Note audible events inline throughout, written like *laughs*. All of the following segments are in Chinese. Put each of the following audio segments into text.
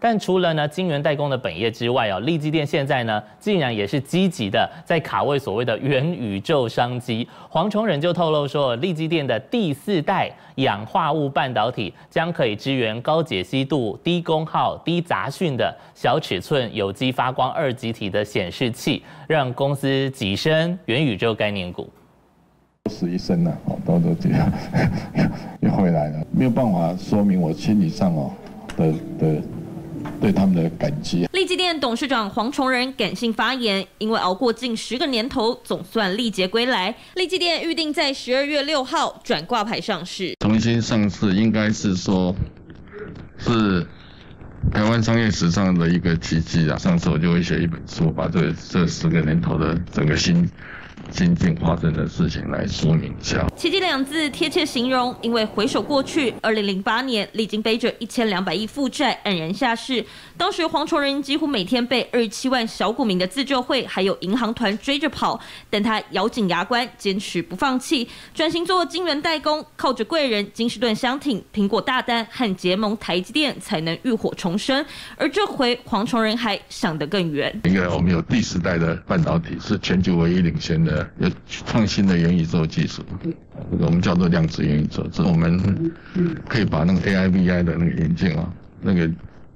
但除了呢晶圆代工的本业之外哦，立基电现在呢竟然也是积极的在卡位所谓的元宇宙商机。黄崇仁就透露说，立基电的第四代氧化物半导体将可以支援高解析度、低功耗、低杂讯的小尺寸有机发光二极体的显示器，让公司跻身元宇宙概念股。死一生了，哦，都都这样 *laughs* 又回来了，*laughs* *laughs* 没有办法说明我心理上哦的的对他们的感激。利基店董事长黄崇仁感性发言，因为熬过近十个年头，总算历劫归来。利基店预定在十二月六号转挂牌上市，重新上市应该是说，是台湾商业史上的一个奇迹啊！上次我就会写一本书，把这这十个年头的整个新。新近发生的事情来说明一下。奇迹两字贴切形容，因为回首过去，二零零八年历经背着一千两百亿负债黯然下市，当时黄崇仁几乎每天被二十七万小股民的自救会还有银行团追着跑，但他咬紧牙关，坚持不放弃，转型做晶圆代工，靠着贵人金士顿相挺、苹果大单和结盟台积电，才能浴火重生。而这回黄崇仁还想得更远，因为我们有第十代的半导体，是全球唯一领先的。有创新的元宇宙技术，这个我们叫做量子元宇宙，这我们可以把那个 AI、VI 的那个眼镜啊，那个。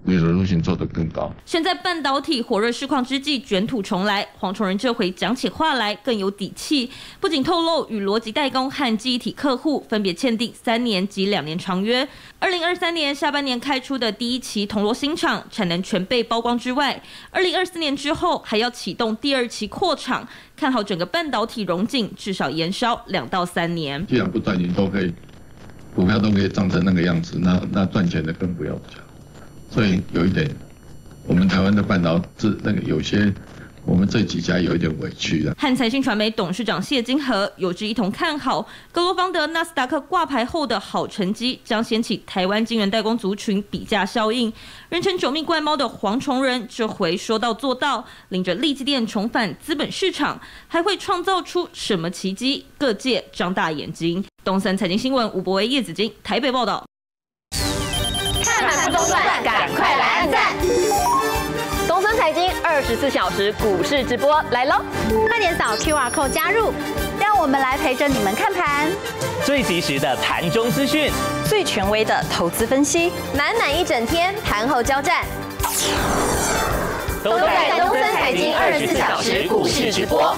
比热路线做得更高。现在半导体火热市况之际，卷土重来，黄崇仁这回讲起话来更有底气。不仅透露与逻辑代工和记忆体客户分别签订三年及两年长约，二零二三年下半年开出的第一期铜锣新厂产能全被曝光之外，二零二四年之后还要启动第二期扩厂，看好整个半导体融景至少延烧两到三年。既然不赚钱都可以，股票都可以涨成那个样子，那那赚钱的更不要讲。所以有一点，我们台湾的半导体那个有些，我们这几家有一点委屈了。和财信传媒董事长谢金河有志一同看好，格罗方德纳斯达克挂牌后的好成绩，将掀起台湾晶圆代工族群比价效应。人称九命怪猫的黄崇仁，这回说到做到，领着利基电重返资本市场，还会创造出什么奇迹？各界张大眼睛。东森财经新闻吴博威、叶子金台北报道。看不中断，赶快来按赞！东森财经二十四小时股市直播来喽，快点扫 Q R code 加入，让我们来陪着你们看盘，最及时的盘中资讯，最权威的投资分析，满满一整天盘后交战，都在东森财经二十四小时股市直播。